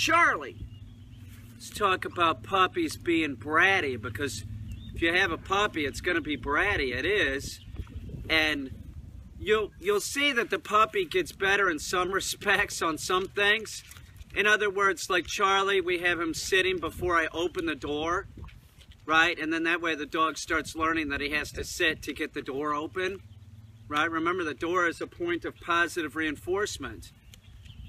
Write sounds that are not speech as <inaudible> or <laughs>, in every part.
Charlie. Let's talk about puppies being bratty because if you have a puppy, it's going to be bratty. It is. And you'll you'll see that the puppy gets better in some <laughs> respects on some things. In other words, like Charlie, we have him sitting before I open the door, right? And then that way the dog starts learning that he has to sit to get the door open, right? Remember, the door is a point of positive reinforcement.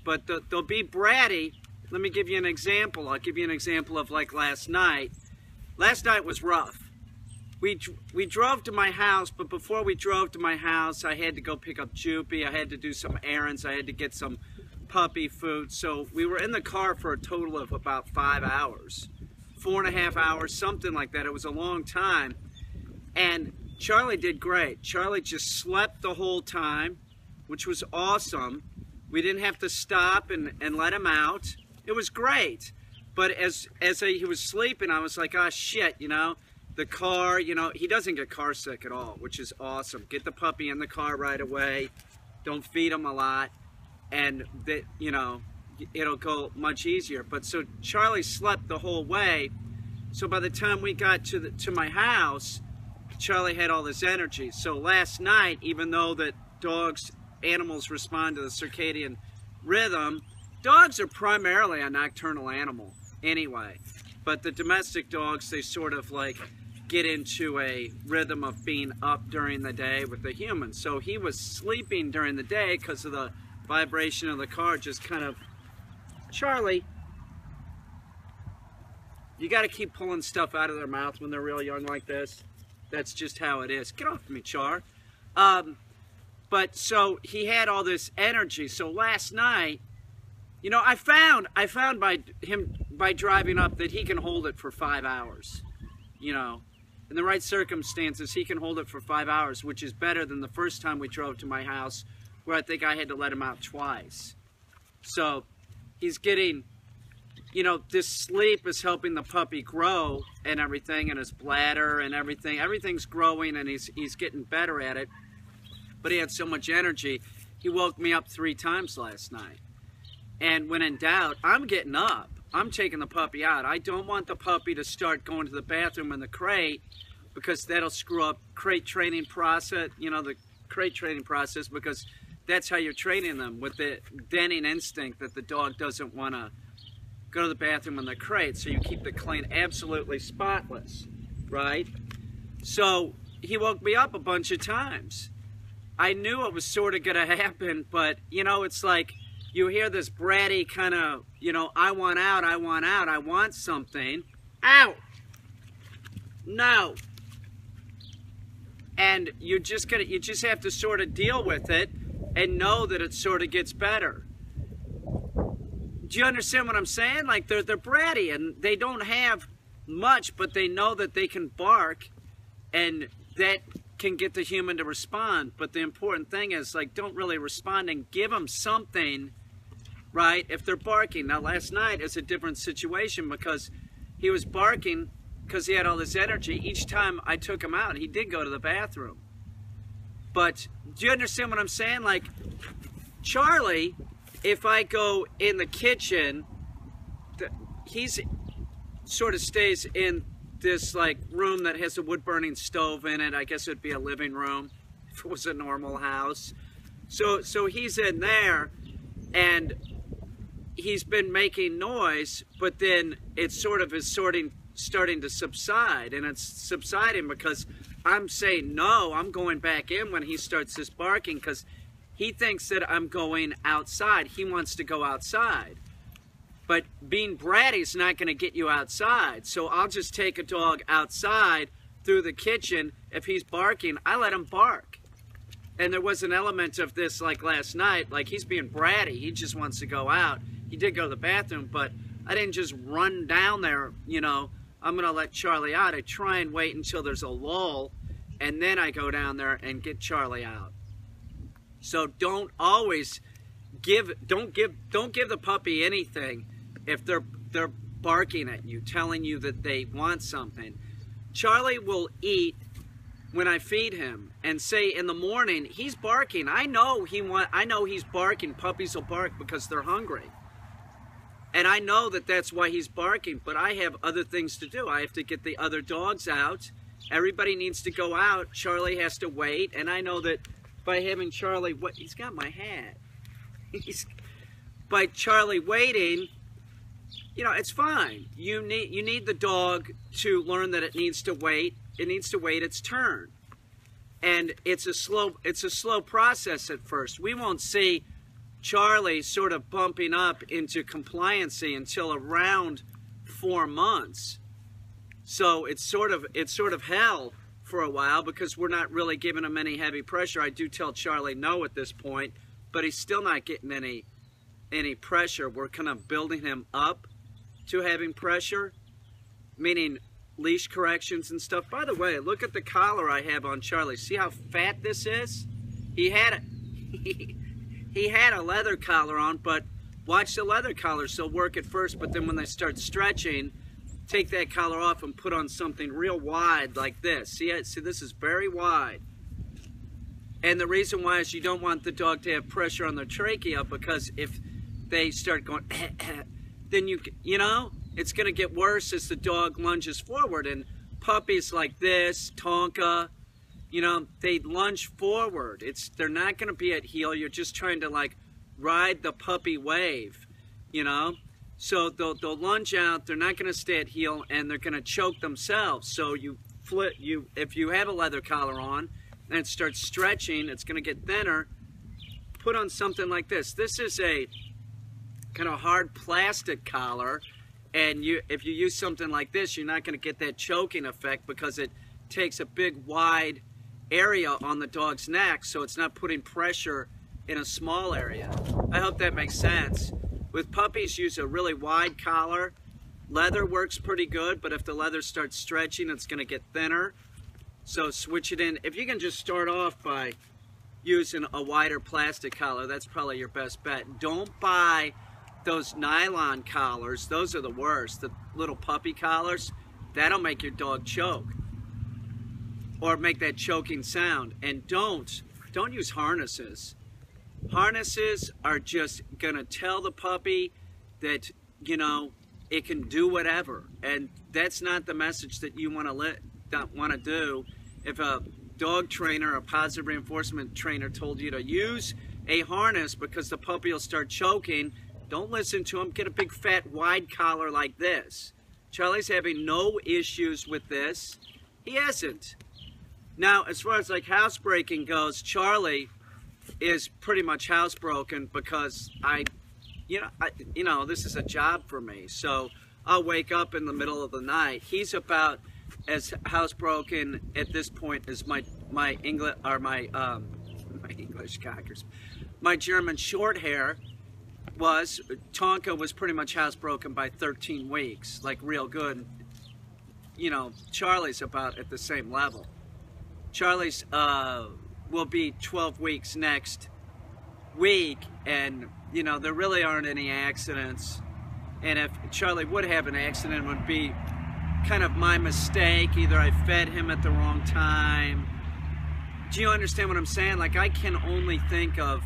But the, they'll be bratty. Let me give you an example. I'll give you an example of like last night. Last night was rough we we drove to my house, but before we drove to my house, I had to go pick up Joopy. I had to do some errands. I had to get some puppy food. So we were in the car for a total of about five hours, four and a half hours, something like that. It was a long time. And Charlie did great. Charlie just slept the whole time, which was awesome. We didn't have to stop and, and let him out. It was great. But as as he was sleeping, I was like, oh shit, you know, the car, you know, he doesn't get car sick at all, which is awesome. Get the puppy in the car right away. Don't feed him a lot. And that, you know, it'll go much easier. But so Charlie slept the whole way. So by the time we got to the, to my house, Charlie had all this energy. So last night, even though that dogs, animals respond to the circadian rhythm, dogs are primarily a nocturnal animal anyway. But the domestic dogs, they sort of like get into a rhythm of being up during the day with the humans. So he was sleeping during the day because of the vibration of the car just kind of, Charlie, you got to keep pulling stuff out of their mouth when they're real young like this. That's just how it is. Get off me, Char. Um, but so he had all this energy. So last night, you know, I found I found by him by driving up that he can hold it for five hours. You know, in the right circumstances, he can hold it for five hours, which is better than the first time we drove to my house, where I think I had to let him out twice. So he's getting, you know, this sleep is helping the puppy grow and everything, and his bladder and everything. Everything's growing, and he's he's getting better at it. But he had so much energy, he woke me up three times last night. And when in doubt, I'm getting up. I'm taking the puppy out. I don't want the puppy to start going to the bathroom in the crate because that'll screw up crate training process, you know, the crate training process because that's how you're training them with the denning instinct that the dog doesn't want to go to the bathroom in the crate. So you keep the clean absolutely spotless, right? So he woke me up a bunch of times. I knew it was sort of going <laughs> to happen, but you know, it's like you hear this bratty kind of, you know, I want out, I want out, I want something. Out! No. And you just gonna, you just have to sort of deal with it and know that it sort of gets better. Do you understand what I'm saying? Like they're they're bratty and they don't have much, but they know that they can bark, and that can get the human to respond. But the important thing is like don't really respond and give them something right? If they're barking. Now, last night is a different situation because he was barking because he had all this energy. Each time I took him out, he did go to the bathroom. But do you understand what I'm saying? Like, Charlie, if I go in the kitchen, he's sort of stays in this like room that has a wood burning stove in it. I guess it'd be a living room if it was a normal house. So so he's in there and he's been making noise, but then it sort of is sorting, starting to subside, and it's subsiding because I'm saying no, I'm going back in when he starts this barking because he thinks that I'm going outside. He wants to go outside. But being bratty is not going to get you outside. So I'll just take a dog outside through the kitchen. If he's barking, I let him bark. And there was an element of this like last night, like he's being bratty. He just wants to go out he did go to the bathroom, but I didn't just run down there, you know, I'm going to let Charlie out. I try and wait until there's a lull, and then I go down there and get Charlie out. So don't always give, don't give, don't give the puppy anything if they're, they're barking at you, telling you that they want something. Charlie will eat when I feed him and say in the morning, he's barking. I know he want, I know he's barking. Puppies will bark because they're hungry And I know that that's why he's barking, but I have other things to do. I have to get the other dogs out. Everybody needs to go out. Charlie has to wait. And I know that by having Charlie, what he's got my hat. <laughs> He's, by Charlie waiting, you know, it's fine. You need you need the dog to learn that it needs to wait. It needs to wait its turn. And it's a slow it's a slow process at first. We won't see Charlie sort of bumping up into compliancy until around 4 months. So it's sort of it's sort of hell for a while because we're not really giving him any heavy pressure. I do tell Charlie no at this point, but he's still not getting any any pressure. We're kind of building him up to having pressure, meaning leash corrections and stuff. By the way, look at the collar I have on Charlie. See how fat this is? He had a, <laughs> he, had a leather collar on, but watch the leather collars. They'll work at first, but then when they start stretching, take that collar off and put on something real wide like this. See, see this is very wide. And the reason why is you don't want the dog to have pressure on their trachea because if they start going <coughs> then you you know it's going to get worse as the dog lunges forward and puppies like this tonka you know they lunge forward. It's they're not going to be at heel. You're just trying to like ride the puppy wave you know? So they'll, they'll lunge out. They're not going to stay at heel and they're going to choke themselves. So you flip you if you have a leather collar on and it starts stretching it's going to get thinner put on something like this. This is a kind of hard plastic collar and you if you use something like this you're not going to get that choking effect because it takes a big wide area on the dog's neck so it's not putting pressure in a small area. I hope that makes sense. With puppies use a really wide collar. Leather works pretty good but if the leather starts stretching it's going to get thinner. So switch it in. If you can just start off by using a wider plastic collar that's probably your best bet. Don't buy those nylon collars, those are the worst. The little puppy collars, that'll make your dog choke or make that choking sound. And don't, don't use harnesses. Harnesses are just gonna tell the puppy that, you know, it can do whatever. And that's not the message that you wanna let, that wanna do. If a dog trainer, a positive reinforcement trainer told you to use a harness because the puppy will start choking, don't listen to him. Get a big fat wide collar like this. Charlie's having no issues with this. He hasn't. Now, as far as like housebreaking goes, Charlie is pretty much housebroken because I, you know, I, you know, this is a job for me. So I'll wake up in the middle of the night. He's about as housebroken at this point as my my English or my um, <laughs> my English cockers, my German short hair was Tonka was pretty much housebroken by 13 weeks, like real good. You know, Charlie's about at the same level. Charlie's uh, will be 12 weeks next week, and you know there really aren't any accidents. And if Charlie would have an accident, it would be kind of my mistake. Either I fed him at the wrong time. Do you understand what I'm saying? Like I can only think of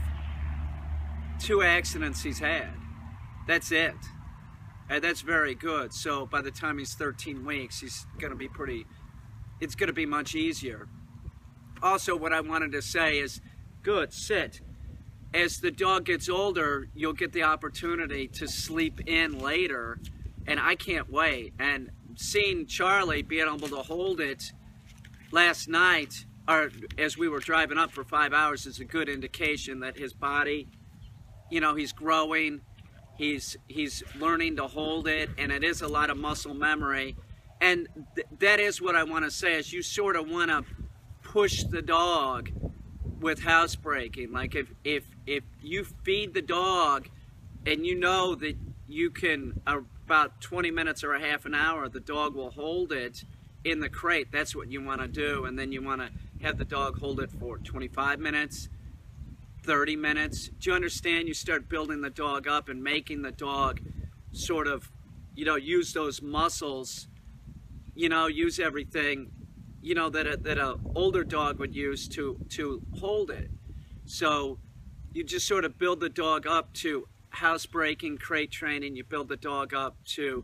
two accidents he's had. That's it. And that's very good. So by the time he's 13 weeks, he's going to be pretty, it's going to be much easier. Also, what I wanted to say is, good, sit. As the dog gets older, you'll get the opportunity to sleep in later, and I can't wait. And seeing Charlie being able to hold it last night, or as we were driving up for five hours, is a good indication that his body you know, he's growing, he's he's learning to hold it, and it is a lot of muscle memory. And th that is what I want to say is you sort of want to push the dog with housebreaking. Like if if if you feed the dog and you know that you can uh, about 20 minutes or a half an hour the dog will hold it in the crate that's what you want to do and then you want to have the dog hold it for 25 minutes 30 minutes. Do you understand? You start building the dog up and making the dog sort of, you know, use those muscles, you know, use everything, you know, that a, that a older dog would use to, to hold it. So you just sort of build the dog up to housebreaking, crate training. You build the dog up to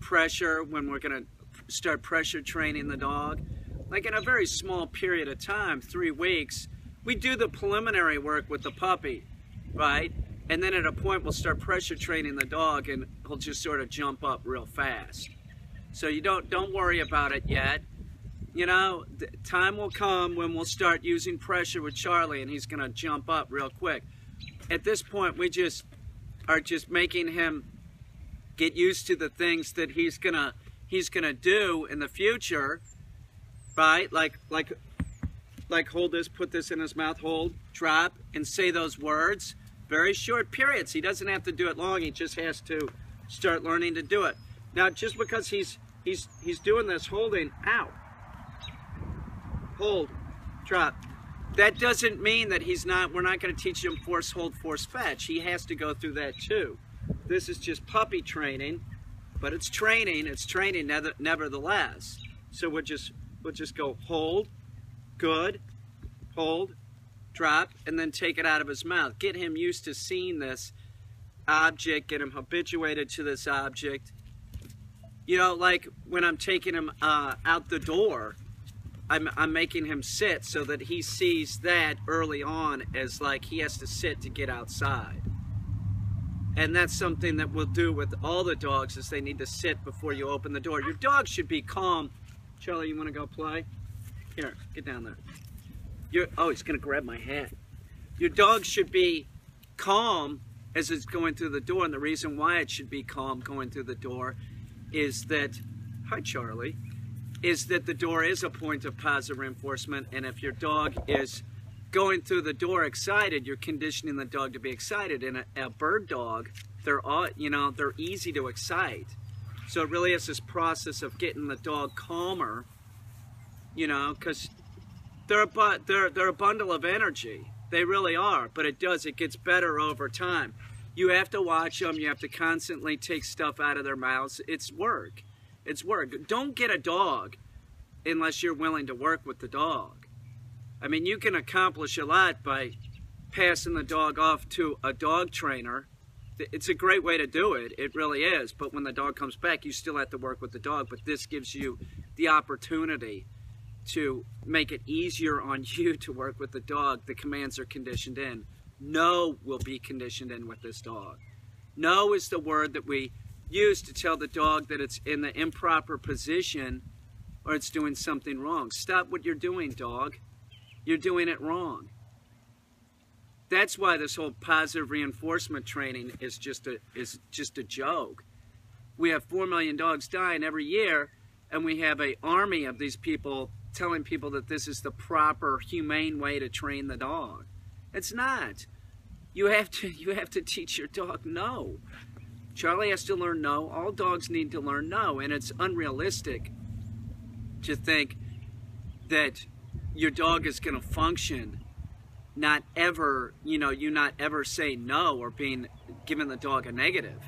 pressure when we're going to start pressure training the dog. Like in a very small period of time, three weeks, we do the preliminary work with the puppy, right? And then at a point, we'll start pressure training the dog and he'll just sort of jump up real fast. So you don't, don't worry about it yet. You know, time will come when we'll start using pressure with Charlie and he's going to jump up real quick. At this point, we just are just making him get used to the things that he's going to he's going to do in the future, right? Like like like hold this, put this in his mouth, hold, drop, and say those words. Very short periods. He doesn't have to do it long. He just has to start learning to do it. Now, just because he's he's he's doing this holding, ow, hold, drop. That doesn't mean that he's not. We're not going to teach him force, hold, force, fetch. He has to go through that too. This is just puppy training, but it's training. It's training nevertheless. So we'll just we'll just go hold, good, hold, drop, and then take it out of his mouth. Get him used to seeing this object, get him habituated to this object. You know, like when I'm taking him uh, out the door, I'm, I'm making him sit so that he sees that early on as like he has to sit to get outside. And that's something that we'll do with all the dogs is they need to sit before you open the door. Your dog should be calm. Charlie, you want to go play? Here, get down there. You're, oh, he's going to grab my hand. Your dog should be calm as it's going through the door. And the reason why it should be calm going through the door is that, hi, Charlie, is that the door is a point of positive reinforcement. And if your dog is going through the door excited, you're conditioning the dog to be excited. And a, a bird dog, they're all, you know, they're easy to excite. So it really is this process of getting the dog calmer you know, because they're a they're they're a bundle of energy. They really are, but it does. It gets better over time. You have to watch them. You have to constantly take stuff out of their mouths. It's work. It's work. Don't get a dog unless you're willing to work with the dog. I mean, you can accomplish a lot by passing the dog off to a dog trainer. It's a great way to do it. It really is. But when the dog comes back, you still have to work with the dog. But this gives you the opportunity to make it easier on <laughs> you to work with the dog, the commands are conditioned in. No will be conditioned in with this dog. No is the word that we use to tell the dog that it's in the improper position or it's doing something wrong. Stop what you're doing, dog. You're doing it wrong. That's why this whole positive reinforcement training is just a is just a joke. We have 4 million dogs dying every year and we have a army of these people telling people that this is the proper humane way to train the dog. It's not. You have to you have to teach your dog no. Charlie has to learn no. All dogs need to learn no, and it's unrealistic to think that your dog is going to function not ever, you know, you not ever say no or being giving the dog a negative.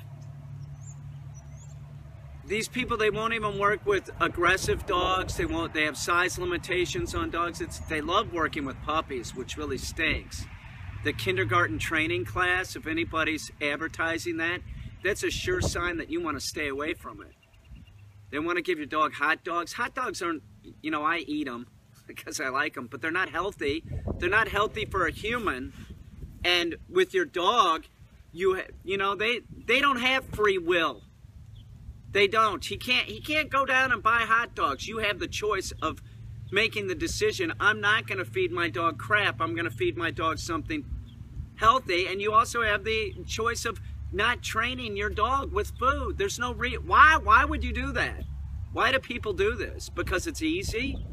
These people they won't even work with aggressive dogs. They won't they have size limitations on dogs. It's they love working with puppies which really stinks. The kindergarten training class if anybody's advertising that that's a sure sign that you want to stay away from it they want to give your dog hot dogs hot dogs aren't you know i eat them because <laughs> i like them but they're not healthy they're not healthy for a human and with your dog you you know they they don't have free will they don't. He can't he can't go down and buy hot dogs. You have the choice of making the decision, I'm not going to feed my dog crap. I'm going to feed my dog something healthy and you also have the choice of not training your dog with food. There's no re why why would you do that? Why do people do this? Because it's easy?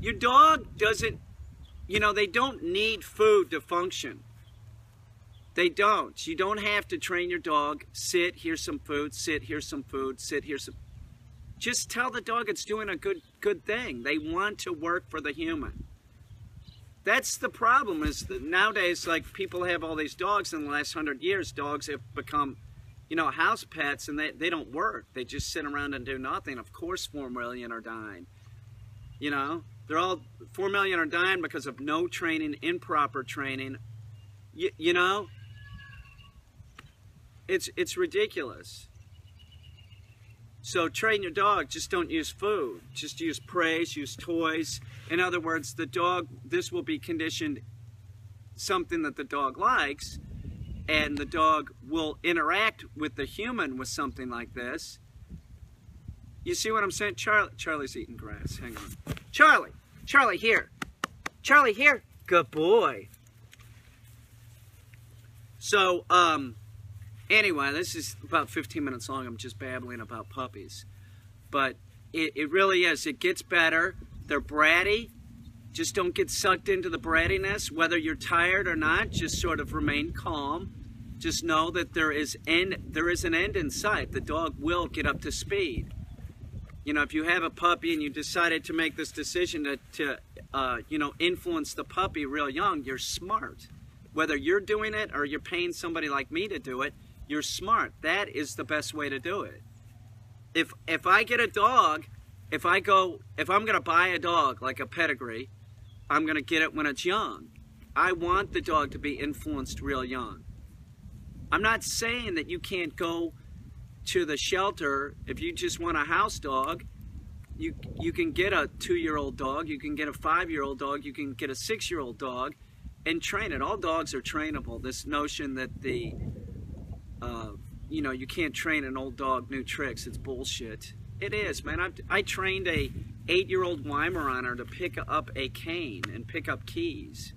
Your dog doesn't you know, they don't need food to function. They don't. You don't have to train your dog, sit, here's some food, sit, here's some food, sit, here's some... Just tell the dog it's doing a good good thing. They want to work for the human. That's the problem is that nowadays, like, people have all these dogs in the last hundred years. Dogs have become, you know, house pets and they, they don't work. They just sit around and do nothing. Of course, four million are dying. You know, they're all, four million are dying because of no training, improper training. You, you know, It's it's ridiculous. So train your dog, just don't use food. Just use praise, use toys. In other words, the dog, this will be conditioned something that the dog likes, and the dog will interact with the human with something like this. You see what I'm saying? Charlie, Charlie's eating grass. Hang on. Charlie, Charlie, here. Charlie, here. Good boy. So, um, Anyway, this is about 15 minutes long. I'm just babbling about puppies. But it, it really is. It gets better. They're bratty. Just don't get sucked into the brattiness. Whether you're tired or not, just sort of remain calm. Just know that there is end. There is an end in sight. The dog will get up to speed. You know, if you have a puppy and you decided to make this decision to, to uh, you know, influence the puppy real young, you're smart. Whether you're doing it or you're paying somebody like me to do it, you're smart. That is the best way to do it. If if I get a dog, if I go if I'm going to buy a dog like a pedigree, I'm going to get it when it's young. I want the dog to be influenced real young. I'm not saying that you can't go to the shelter if you just want a house dog. You you can get a 2-year-old dog, you can get a 5-year-old dog, you can get a 6-year-old dog and train it. All dogs are trainable. This notion that the uh, you know, you can't train an old dog new tricks. It's bullshit. It is, man. I've, I trained a eight-year-old Weimaraner to pick up a cane and pick up keys.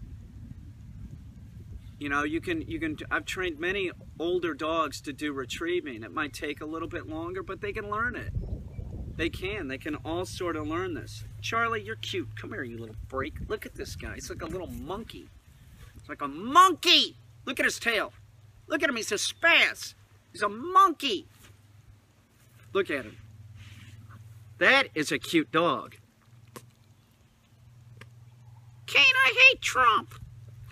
You know, you can, you can, I've trained many older dogs to do retrieving. It might take a little bit longer, but they can learn it. They can. They can all sort of learn this. Charlie, you're cute. Come here, you little freak. Look at this guy. He's like a little monkey. It's like a monkey! Look at his tail. Look at him, he's a spaz. He's a monkey. Look at him. That is a cute dog. Caine, I hate Trump.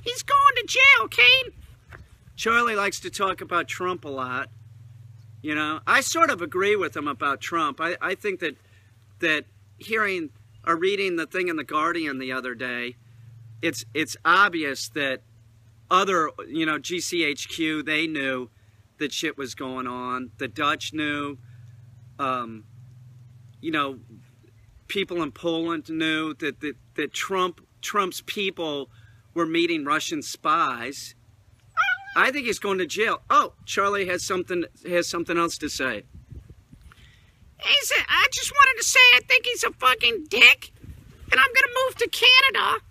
He's going to jail, Caine. Charlie likes to talk about Trump a lot. You know, I sort of agree with him about Trump. I, I think that that hearing or reading the thing in the Guardian the other day, it's it's obvious that other, you know, GCHQ, they knew that shit was going on. The Dutch knew. Um, you know, people in Poland knew that, that, that Trump Trump's people were meeting Russian spies. I think he's going to jail. Oh, Charlie has something has something else to say. He's a, I just wanted to say I think he's a fucking dick, and I'm gonna move to Canada.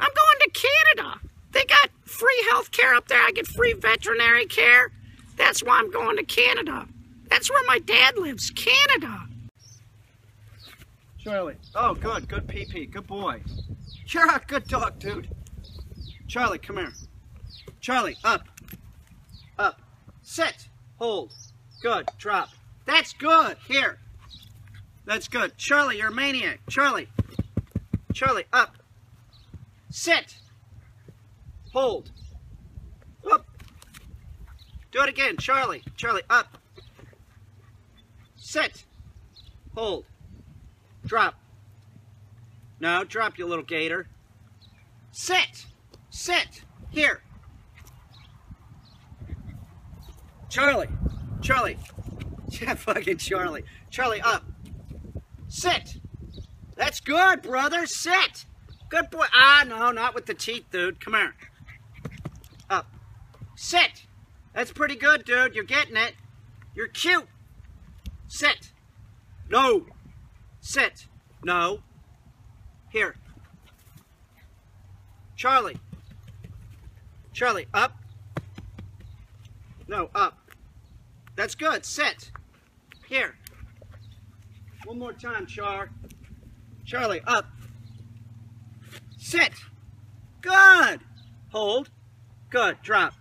I'm going to Canada. They got free health care up there. I get free veterinary care. That's why I'm going to Canada. That's where my dad lives, Canada. Charlie. Oh, good. Good PP. Good boy. You're a good dog, dude. Charlie, come here. Charlie, up. Up. Sit. Hold. Good. Drop. That's good. Here. That's good. Charlie, you're a maniac. Charlie. Charlie, up. Sit. Hold. Up. Do it again. Charlie. Charlie, up. Sit. Hold. Drop. No, drop, you little gator. Sit. Sit. Here. Charlie. Charlie. <laughs> Yeah, fucking Charlie. Charlie, up. Sit. That's good, brother. Sit. Good boy. Ah, no, not with the teeth, dude. Come here. Sit. That's pretty good, dude. You're getting it. You're cute. Sit. No. Sit. No. Here. Charlie. Charlie, up. No, up. That's good. Sit. Here. One more time, Char. Charlie, up. Sit. Good. Hold. Good. Drop.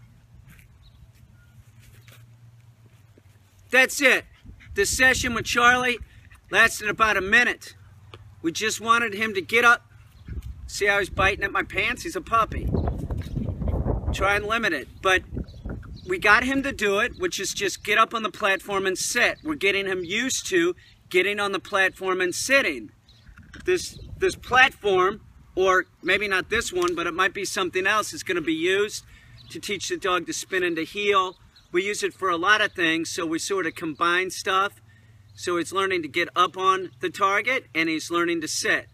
That's it. This session with Charlie lasted about a minute. We just wanted him to get up. See how he's biting at my pants? He's a puppy. Try and limit it. But we got him to do it, which is just get up on the platform and sit. We're getting him used to getting on the platform and sitting. This, this platform, or maybe not this one, but it might be something else, is going to be used to teach the dog to spin and to heel We use it for a lot of things, so we sort of combine stuff. So he's learning to get up on the target and he's learning to sit.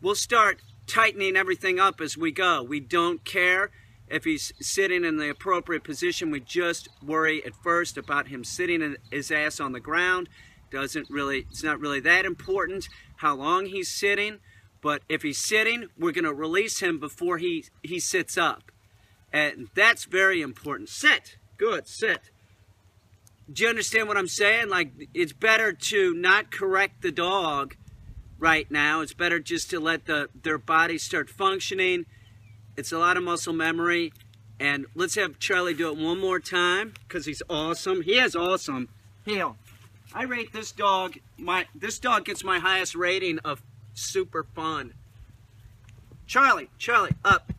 We'll start tightening everything up as we go. We don't care if he's sitting in the appropriate position. We just worry at first about him sitting his ass on the ground. Doesn't really, it's not really that important how long he's sitting. But if he's sitting, we're going to release him before he, he sits up. And that's very important. Sit. Good. Sit. Do you understand what I'm saying? Like, it's better to not correct the dog right now. It's better just to let the their body start functioning. It's a lot of muscle memory. And let's have Charlie do it one more time because he's awesome. He is awesome. Heel. I rate this dog, my this dog gets my highest rating of super fun. Charlie, Charlie, up.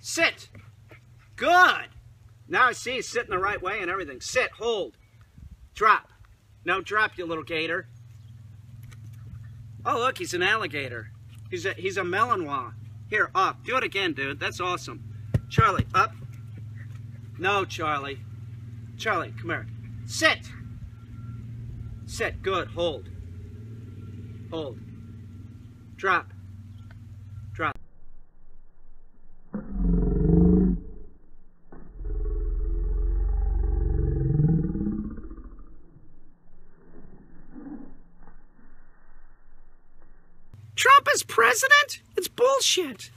Sit. Good. Now I see he's sitting the right way and everything. Sit, hold. Drop. No, drop, you little gator. Oh, look, he's an alligator. He's a, he's a Malinois. Here, up. Do it again, dude. That's awesome. Charlie, up. No, Charlie. Charlie, come here. Sit. Sit. Good. Hold. Hold. Drop. Trump is president? It's bullshit.